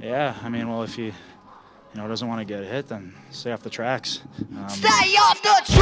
Yeah, I mean, well, if he, you know, doesn't want to get hit, then stay off the tracks. Um, Stay off the tracks!